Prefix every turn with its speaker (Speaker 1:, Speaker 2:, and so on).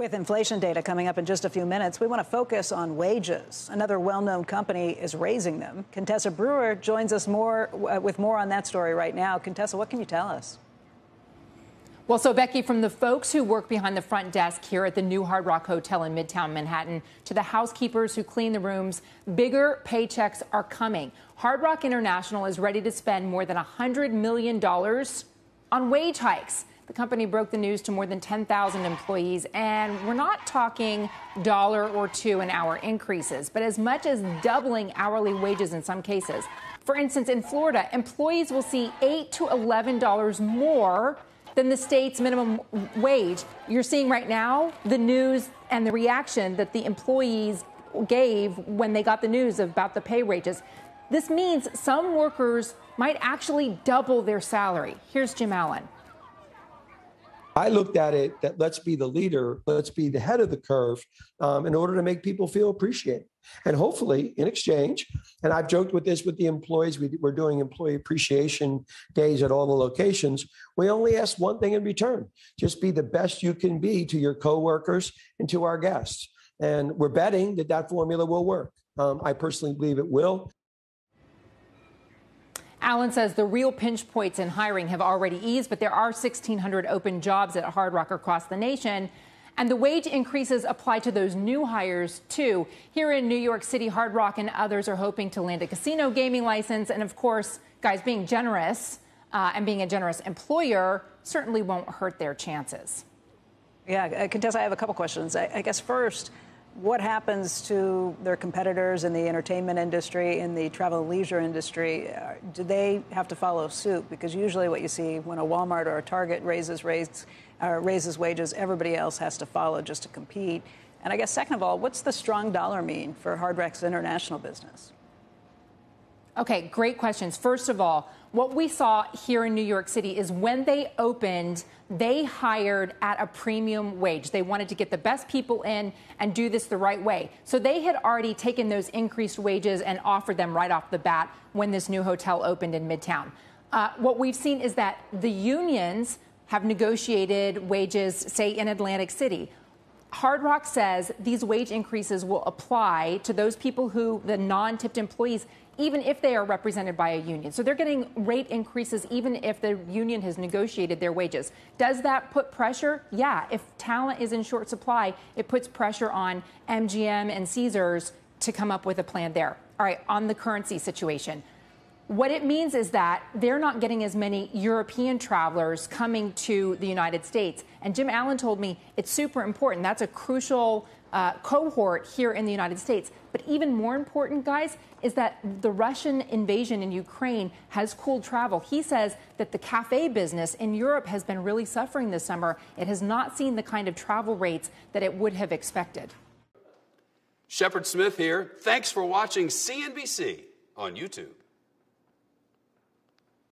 Speaker 1: With inflation data coming up in just a few minutes, we want to focus on wages. Another well known company is raising them. Contessa Brewer joins us more uh, with more on that story right now. Contessa, what can you tell us?
Speaker 2: Well, so Becky, from the folks who work behind the front desk here at the new Hard Rock Hotel in Midtown Manhattan to the housekeepers who clean the rooms, bigger paychecks are coming. Hard Rock International is ready to spend more than $100 million on wage hikes. The company broke the news to more than 10,000 employees, and we're not talking dollar or two an hour increases, but as much as doubling hourly wages in some cases. For instance, in Florida, employees will see 8 to $11 more than the state's minimum wage. You're seeing right now the news and the reaction that the employees gave when they got the news about the pay ranges. This means some workers might actually double their salary. Here's Jim Allen.
Speaker 3: I looked at it that let's be the leader, let's be the head of the curve um, in order to make people feel appreciated. And hopefully, in exchange, and I've joked with this with the employees, we, are doing employee appreciation days at all the locations. We only ask one thing in return just be the best you can be to your coworkers and to our guests. And we're betting that that formula will work. Um, I personally believe it will.
Speaker 2: Allen says the real pinch points in hiring have already eased, but there are 1,600 open jobs at Hard Rock across the nation. And the wage increases apply to those new hires, too. Here in New York City, Hard Rock and others are hoping to land a casino gaming license. And of course, guys, being generous uh, and being a generous employer certainly won't hurt their chances.
Speaker 1: Yeah, uh, Contessa, I have a couple questions. I, I guess first, what happens to their competitors in the entertainment industry, in the travel and leisure industry? Uh, do they have to follow suit? Because usually, what you see when a Walmart or a Target raises rates, uh, raises wages, everybody else has to follow just to compete. And I guess, second of all, what's the strong dollar mean for Hard Rock's international business?
Speaker 2: Okay, great questions. First of all, what we saw here in New York City is when they opened, they hired at a premium wage. They wanted to get the best people in and do this the right way. So they had already taken those increased wages and offered them right off the bat when this new hotel opened in Midtown. Uh, what we've seen is that the unions have negotiated wages, say, in Atlantic City. Hard Rock says these wage increases will apply to those people who, the non tipped employees, even if they are represented by a union. So they're getting rate increases even if the union has negotiated their wages. Does that put pressure? Yeah. If talent is in short supply, it puts pressure on MGM and Caesars to come up with a plan there. All right, on the currency situation. What it means is that they're not getting as many European travelers coming to the United States. And Jim Allen told me it's super important. That's a crucial uh, cohort here in the United States. But even more important, guys, is that the Russian invasion in Ukraine has cooled travel. He says that the cafe business in Europe has been really suffering this summer. It has not seen the kind of travel rates that it would have expected.
Speaker 4: Shepard Smith here. Thanks for watching CNBC on YouTube.